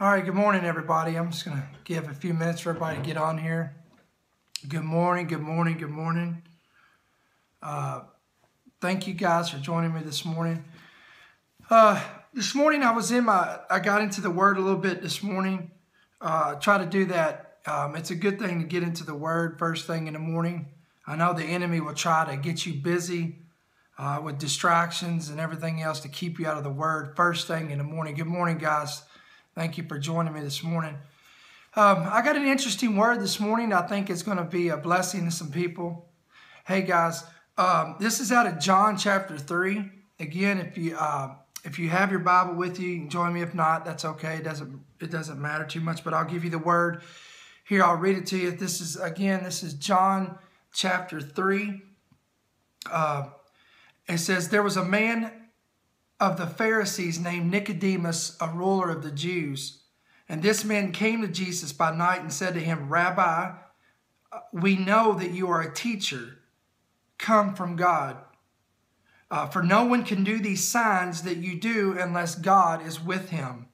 All right, good morning, everybody. I'm just going to give a few minutes for everybody to get on here. Good morning, good morning, good morning. Uh, thank you guys for joining me this morning. Uh, this morning I was in my, I got into the Word a little bit this morning. Uh, try to do that. Um, it's a good thing to get into the Word first thing in the morning. I know the enemy will try to get you busy uh, with distractions and everything else to keep you out of the Word first thing in the morning. Good morning, guys. Thank you for joining me this morning. Um, I got an interesting word this morning. I think it's going to be a blessing to some people. Hey guys, um, this is out of John chapter three. Again, if you uh, if you have your Bible with you, you can join me. If not, that's okay. It doesn't it doesn't matter too much. But I'll give you the word here. I'll read it to you. This is again. This is John chapter three. Uh, it says there was a man of the Pharisees named Nicodemus, a ruler of the Jews. And this man came to Jesus by night and said to him, Rabbi, we know that you are a teacher come from God. Uh, for no one can do these signs that you do unless God is with him.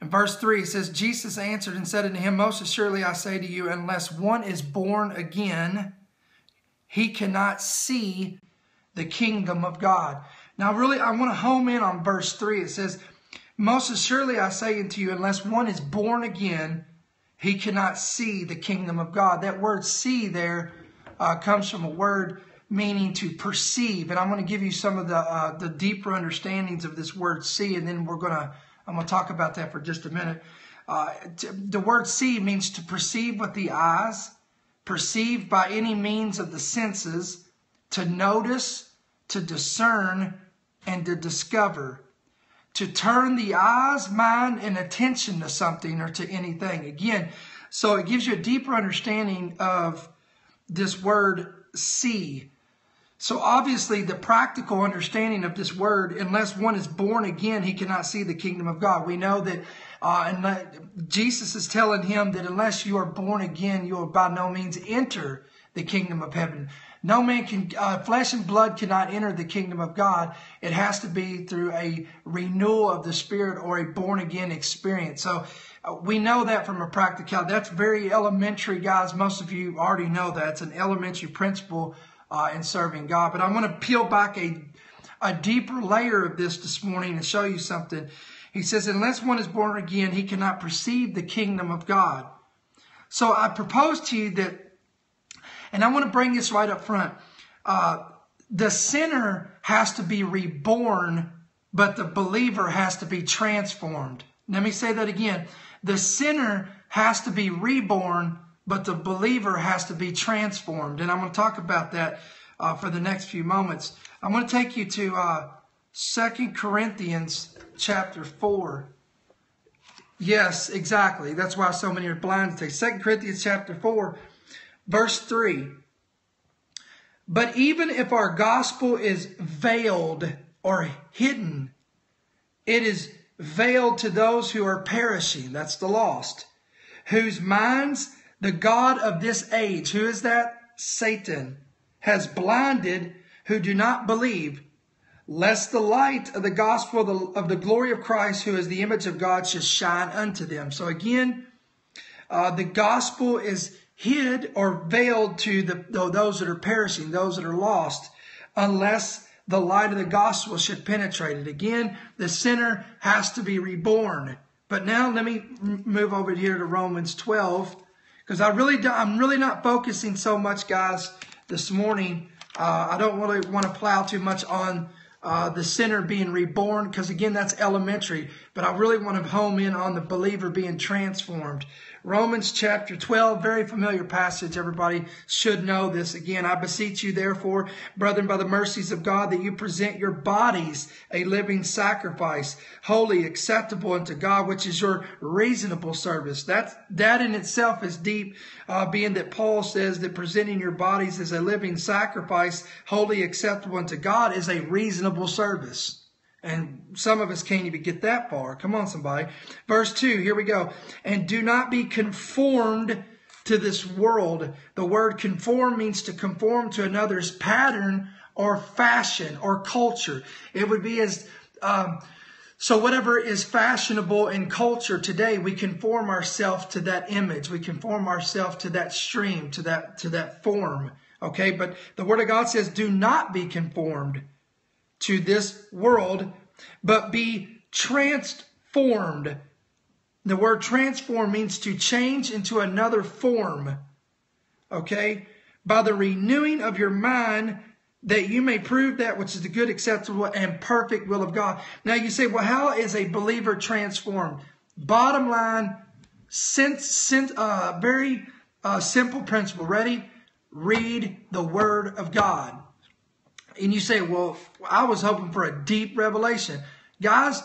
In verse 3, it says, Jesus answered and said unto him, Most assuredly I say to you, unless one is born again, he cannot see the kingdom of God. Now, really, I want to home in on verse 3. It says, Most assuredly I say unto you, unless one is born again, he cannot see the kingdom of God. That word see there uh, comes from a word meaning to perceive. And I'm going to give you some of the, uh, the deeper understandings of this word see, and then we're going to, I'm going to talk about that for just a minute. Uh, the word see means to perceive with the eyes, perceive by any means of the senses, to notice, to discern, and to discover, to turn the eyes, mind, and attention to something or to anything. Again, so it gives you a deeper understanding of this word see. So obviously, the practical understanding of this word, unless one is born again, he cannot see the kingdom of God. We know that, uh, and Jesus is telling him that unless you are born again, you will by no means enter the kingdom of heaven. No man can, uh, flesh and blood cannot enter the kingdom of God. It has to be through a renewal of the spirit or a born again experience. So uh, we know that from a practical. That's very elementary, guys. Most of you already know that. It's an elementary principle uh, in serving God. But I'm going to peel back a, a deeper layer of this this morning and show you something. He says, unless one is born again, he cannot perceive the kingdom of God. So I propose to you that and I want to bring this right up front. Uh, the sinner has to be reborn, but the believer has to be transformed. Let me say that again. The sinner has to be reborn, but the believer has to be transformed. And I'm going to talk about that uh, for the next few moments. I'm going to take you to uh, 2 Corinthians chapter 4. Yes, exactly. That's why so many are blind today. 2 Corinthians chapter 4 Verse 3 But even if our gospel is veiled or hidden, it is veiled to those who are perishing. That's the lost. Whose minds the God of this age, who is that? Satan, has blinded who do not believe, lest the light of the gospel of the, of the glory of Christ, who is the image of God, should shine unto them. So again, uh, the gospel is hid or veiled to the, those that are perishing, those that are lost, unless the light of the gospel should penetrate it. Again, the sinner has to be reborn. But now let me move over here to Romans 12, because I really do, I'm really not focusing so much, guys, this morning. Uh, I don't really want to plow too much on uh, the sinner being reborn, because again, that's elementary. But I really want to home in on the believer being transformed. Romans chapter 12, very familiar passage. Everybody should know this. Again, I beseech you, therefore, brethren, by the mercies of God, that you present your bodies a living sacrifice, holy, acceptable unto God, which is your reasonable service. That, that in itself is deep, uh, being that Paul says that presenting your bodies as a living sacrifice, holy, acceptable unto God, is a reasonable service. And some of us can't even get that far. Come on, somebody. Verse 2, here we go. And do not be conformed to this world. The word conform means to conform to another's pattern or fashion or culture. It would be as um, So whatever is fashionable in culture today, we conform ourselves to that image. We conform ourselves to that stream, to that, to that form. Okay. But the word of God says, do not be conformed to this world, but be transformed. The word transform means to change into another form. Okay. By the renewing of your mind that you may prove that which is the good, acceptable, and perfect will of God. Now you say, well, how is a believer transformed? Bottom line, since, uh, very uh, simple principle. Ready? Read the Word of God. And you say, well, I was hoping for a deep revelation. Guys,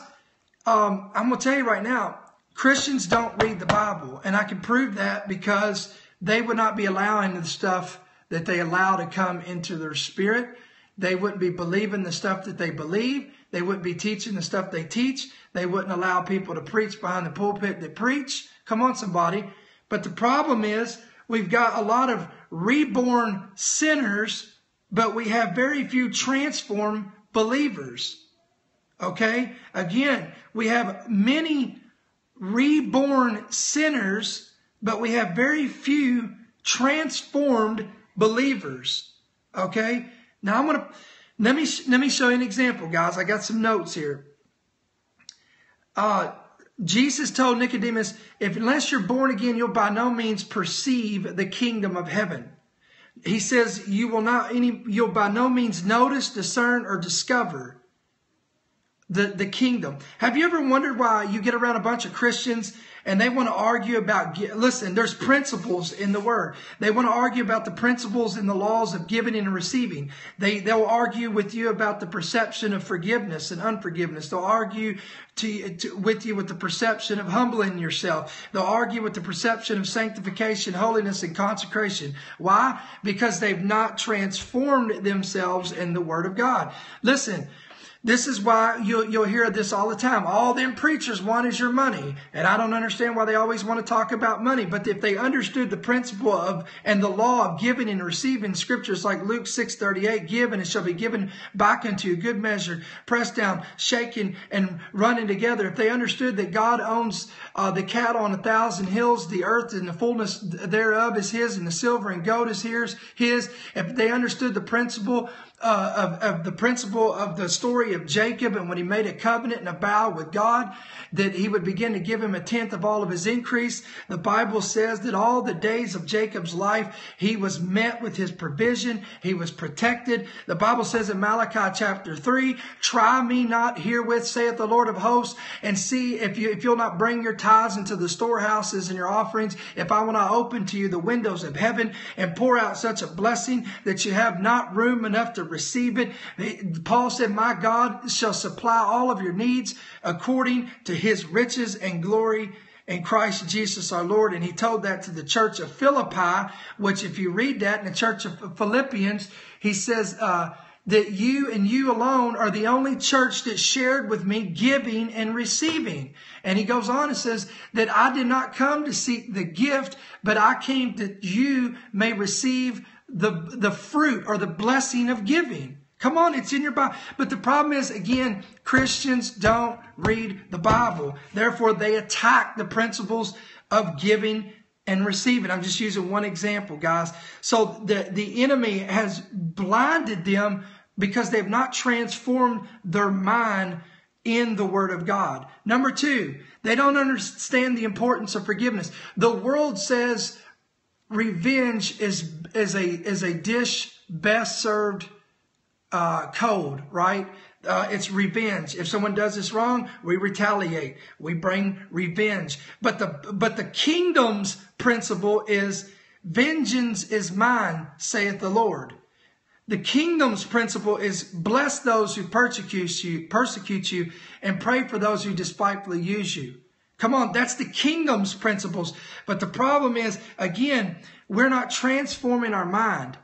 um, I'm going to tell you right now, Christians don't read the Bible. And I can prove that because they would not be allowing the stuff that they allow to come into their spirit. They wouldn't be believing the stuff that they believe. They wouldn't be teaching the stuff they teach. They wouldn't allow people to preach behind the pulpit that preach. Come on, somebody. But the problem is we've got a lot of reborn sinners, but we have very few transformed believers. Okay? Again, we have many reborn sinners, but we have very few transformed believers. Okay? Now I'm going to let me let me show you an example, guys. I got some notes here. Uh, Jesus told Nicodemus, if unless you're born again, you'll by no means perceive the kingdom of heaven. He says you will not any you'll by no means notice, discern, or discover the, the kingdom. Have you ever wondered why you get around a bunch of Christians and they want to argue about, listen, there's principles in the word. They want to argue about the principles in the laws of giving and receiving. They, they'll argue with you about the perception of forgiveness and unforgiveness. They'll argue to, to, with you with the perception of humbling yourself. They'll argue with the perception of sanctification, holiness, and consecration. Why? Because they've not transformed themselves in the word of God. Listen, this is why you'll, you'll hear this all the time. All them preachers want is your money. And I don't understand why they always want to talk about money. But if they understood the principle of and the law of giving and receiving scriptures like Luke 6.38, give and it shall be given back unto you, good measure, pressed down, shaken and running together. If they understood that God owns uh, the cattle on a thousand hills, the earth and the fullness thereof is his, and the silver and gold is his, his. If they understood the principle uh, of, of the principle of the story of Jacob and when he made a covenant and a vow with God that he would begin to give him a tenth of all of his increase. The Bible says that all the days of Jacob's life, he was met with his provision. He was protected. The Bible says in Malachi chapter three, try me not herewith, saith the Lord of hosts, and see if you, if you'll not bring your tithes into the storehouses and your offerings, if I will not open to you the windows of heaven and pour out such a blessing that you have not room enough to receive it. Paul said, My God shall supply all of your needs according to his riches and glory in Christ Jesus our Lord. And he told that to the church of Philippi, which if you read that in the church of Philippians, he says, uh, that you and you alone are the only church that shared with me giving and receiving. And he goes on and says that I did not come to seek the gift, but I came that you may receive the, the fruit or the blessing of giving. Come on, it's in your Bible. But the problem is, again, Christians don't read the Bible. Therefore, they attack the principles of giving and receiving. I'm just using one example, guys. So the, the enemy has blinded them because they've not transformed their mind in the Word of God. Number two, they don't understand the importance of forgiveness. The world says revenge is is a is a dish best served uh, cold, right? Uh, it's revenge. If someone does us wrong, we retaliate. We bring revenge. But the but the kingdom's principle is vengeance is mine, saith the Lord. The kingdom's principle is bless those who persecute you, persecute you, and pray for those who despitefully use you. Come on, that's the kingdom's principles. But the problem is, again, we're not transforming our mind.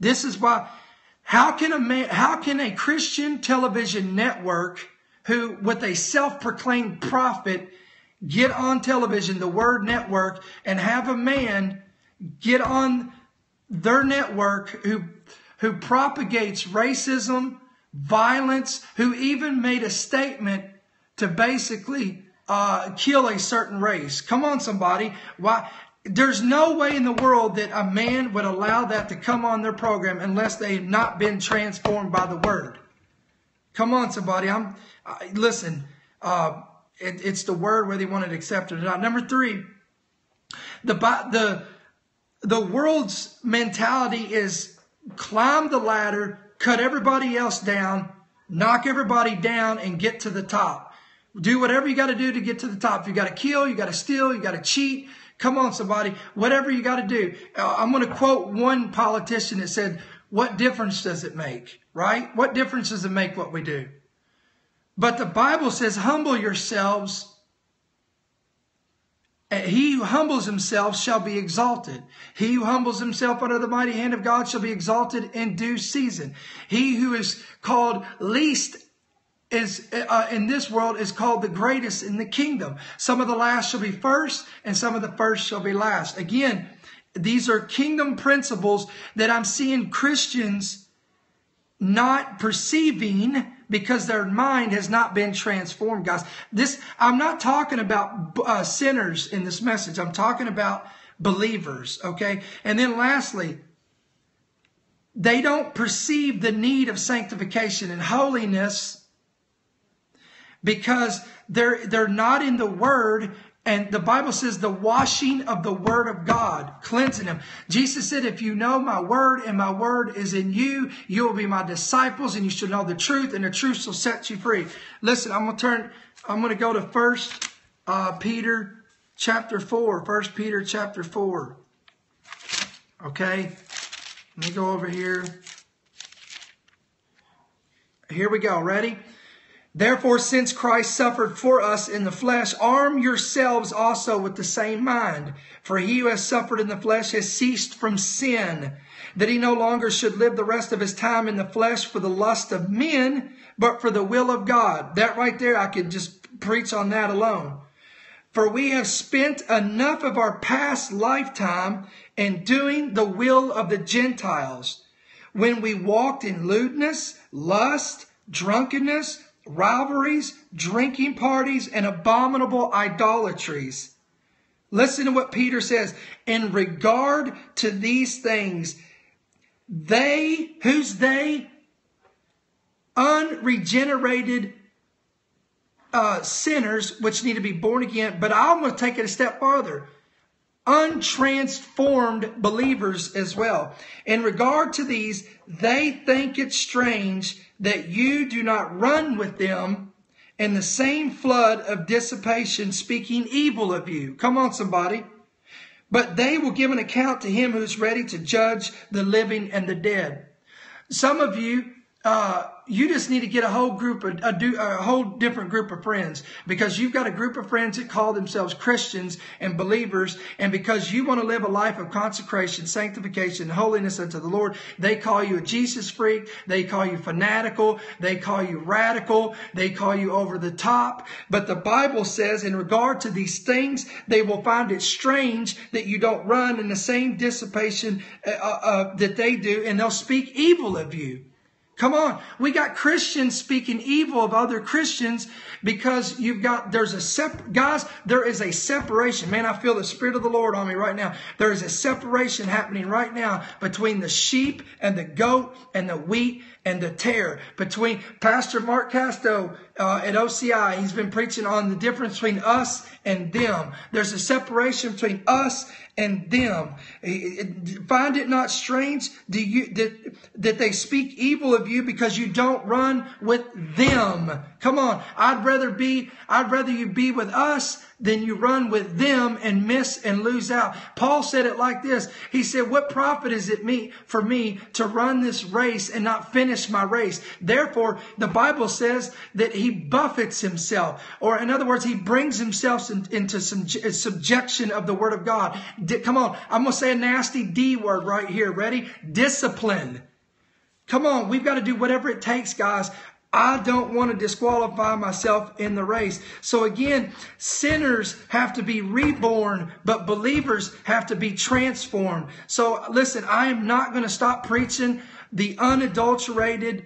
This is why, how can a man, how can a Christian television network who, with a self-proclaimed prophet, get on television, the word network, and have a man get on their network who, who propagates racism, violence, who even made a statement to basically uh, kill a certain race. Come on, somebody. Why? There's no way in the world that a man would allow that to come on their program unless they've not been transformed by the word. Come on, somebody. I'm listen. Uh, it, it's the word whether you want to accept it or not. Number three, the the the world's mentality is climb the ladder, cut everybody else down, knock everybody down, and get to the top. Do whatever you got to do to get to the top. You got to kill, you got to steal, you got to cheat. Come on, somebody. Whatever you got to do. Uh, I'm going to quote one politician that said, What difference does it make? Right? What difference does it make what we do? But the Bible says, Humble yourselves he who humbles himself shall be exalted. He who humbles himself under the mighty hand of God shall be exalted in due season. He who is called least is uh, in this world is called the greatest in the kingdom. Some of the last shall be first, and some of the first shall be last. Again, these are kingdom principles that I'm seeing Christians not perceiving because their mind has not been transformed, guys. This, I'm not talking about uh, sinners in this message. I'm talking about believers, okay? And then lastly, they don't perceive the need of sanctification and holiness because they're, they're not in the word and the Bible says the washing of the word of God, cleansing them. Jesus said, if you know my word and my word is in you, you will be my disciples and you shall know the truth and the truth shall set you free. Listen, I'm going to turn, I'm going to go to first uh, Peter chapter four. First Peter chapter four. Okay. Let me go over here. Here we go. Ready? Therefore, since Christ suffered for us in the flesh, arm yourselves also with the same mind. For he who has suffered in the flesh has ceased from sin, that he no longer should live the rest of his time in the flesh for the lust of men, but for the will of God. That right there, I could just preach on that alone. For we have spent enough of our past lifetime in doing the will of the Gentiles, when we walked in lewdness, lust, drunkenness, rivalries, drinking parties, and abominable idolatries. Listen to what Peter says. In regard to these things, they, who's they? Unregenerated uh, sinners, which need to be born again. But I'm going to take it a step farther. Untransformed believers as well. In regard to these, they think it strange that you do not run with them in the same flood of dissipation, speaking evil of you. Come on, somebody. But they will give an account to him who's ready to judge the living and the dead. Some of you uh, you just need to get a whole group of a, a, whole different group of friends because you've got a group of friends that call themselves Christians and believers, and because you want to live a life of consecration, sanctification, holiness unto the Lord, they call you a Jesus freak, they call you fanatical, they call you radical, they call you over the top. But the Bible says, in regard to these things, they will find it strange that you don't run in the same dissipation uh, uh, that they do, and they'll speak evil of you. Come on. We got Christians speaking evil of other Christians because you've got, there's a sep, guys, there is a separation. Man, I feel the Spirit of the Lord on me right now. There is a separation happening right now between the sheep and the goat and the wheat and the tare. Between Pastor Mark Casto uh, at OCI, he's been preaching on the difference between us and them. There's a separation between us and them. Eh, eh, find it not strange do you, that, that they speak evil of you because you don't run with them. Come on. I'd rather be, I'd rather you be with us than you run with them and miss and lose out. Paul said it like this. He said, what profit is it me for me to run this race and not finish my race? Therefore, the Bible says that he buffets himself, or in other words, he brings himself into some subjection of the word of God. Come on. I'm going to say a nasty D word right here. Ready? Discipline. Come on, we've got to do whatever it takes, guys. I don't want to disqualify myself in the race. So again, sinners have to be reborn, but believers have to be transformed. So listen, I am not going to stop preaching the unadulterated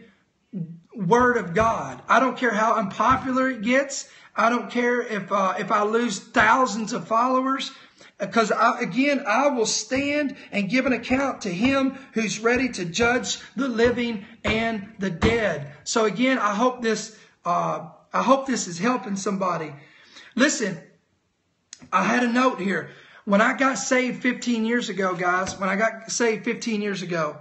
word of God. I don't care how unpopular it gets. I don't care if uh, if I lose thousands of followers. Because again, I will stand and give an account to him who's ready to judge the living and the dead. So again, I hope this, uh, I hope this is helping somebody. Listen, I had a note here. When I got saved 15 years ago, guys, when I got saved 15 years ago,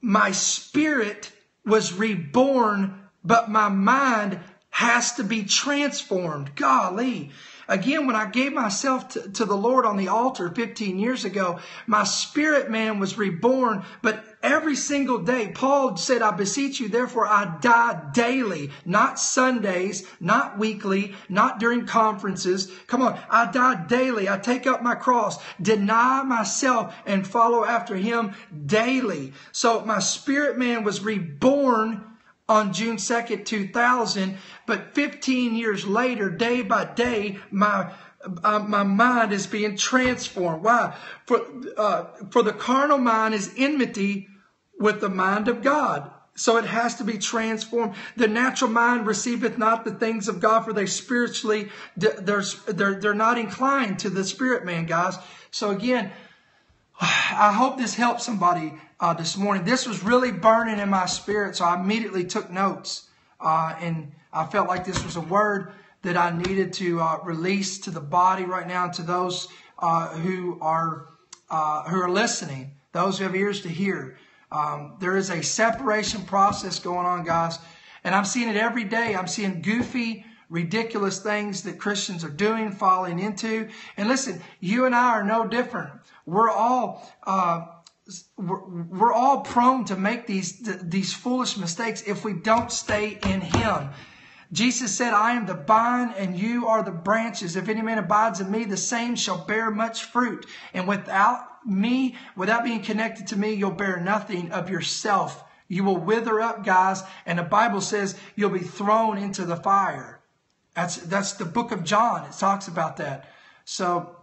my spirit was reborn, but my mind has to be transformed. Golly. Again, when I gave myself to, to, the Lord on the altar 15 years ago, my spirit man was reborn, but every single day, Paul said, I beseech you, therefore I die daily, not Sundays, not weekly, not during conferences. Come on, I die daily. I take up my cross, deny myself, and follow after him daily. So my spirit man was reborn on June 2nd, 2000. But 15 years later, day by day, my uh, my mind is being transformed. Why? For uh, for the carnal mind is enmity with the mind of God. So it has to be transformed. The natural mind receiveth not the things of God, for they spiritually they're they're they're not inclined to the spirit man, guys. So again, I hope this helped somebody uh, this morning. This was really burning in my spirit, so I immediately took notes. Uh, and I felt like this was a word that I needed to uh, release to the body right now, to those uh, who are uh, who are listening, those who have ears to hear. Um, there is a separation process going on, guys, and I'm seeing it every day. I'm seeing goofy, ridiculous things that Christians are doing, falling into. And listen, you and I are no different. We're all uh, we're, we're all prone to make these these foolish mistakes if we don't stay in Him. Jesus said, I am the vine and you are the branches. If any man abides in me, the same shall bear much fruit. And without me, without being connected to me, you'll bear nothing of yourself. You will wither up, guys. And the Bible says you'll be thrown into the fire. That's, that's the book of John. It talks about that. So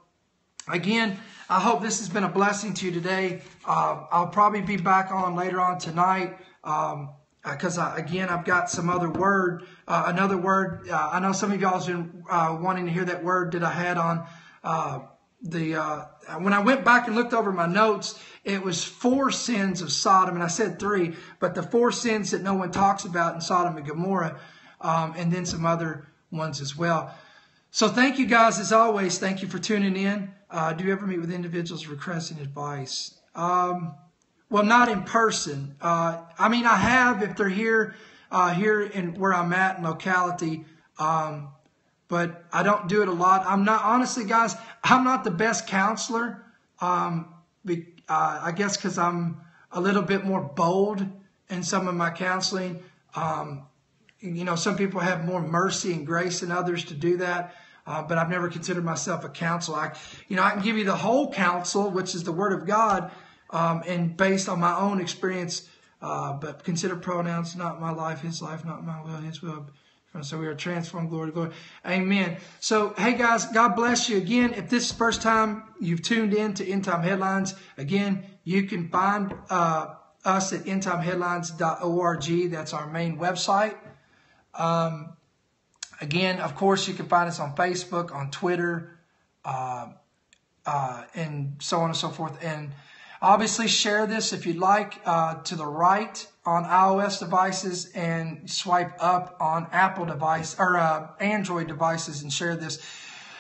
again, I hope this has been a blessing to you today. Uh, I'll probably be back on later on tonight because, um, again, I've got some other word, uh, another word. Uh, I know some of y'all have been uh, wanting to hear that word that I had on uh, the. Uh, when I went back and looked over my notes, it was four sins of Sodom, and I said three, but the four sins that no one talks about in Sodom and Gomorrah, um, and then some other ones as well. So thank you guys as always. Thank you for tuning in. Uh, do you ever meet with individuals requesting advice? Um, well, not in person. Uh, I mean, I have if they're here, uh, here in where I'm at in locality. Um, but I don't do it a lot. I'm not honestly, guys. I'm not the best counselor. Um, be, uh, I guess because I'm a little bit more bold in some of my counseling. Um, you know, some people have more mercy and grace than others to do that. Uh, but I've never considered myself a counselor. I, you know, I can give you the whole counsel, which is the Word of God, um, and based on my own experience. Uh, but consider pronouns, not my life, His life, not my will, His will. So we are transformed, glory to glory. Amen. So, hey guys, God bless you again. If this is the first time you've tuned in to End Time Headlines, again, you can find uh, us at endtimeheadlines.org. That's our main website. Um, again, of course, you can find us on Facebook, on Twitter, uh, uh, and so on and so forth. And obviously, share this if you'd like uh, to the right on iOS devices and swipe up on Apple device or uh, Android devices and share this.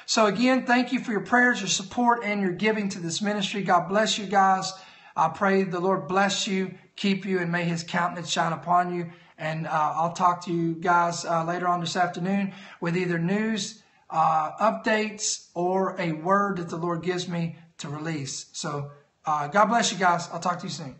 So again, thank you for your prayers, your support, and your giving to this ministry. God bless you guys. I pray the Lord bless you, keep you, and may His countenance shine upon you. And uh, I'll talk to you guys uh, later on this afternoon with either news, uh, updates, or a word that the Lord gives me to release. So uh, God bless you guys. I'll talk to you soon.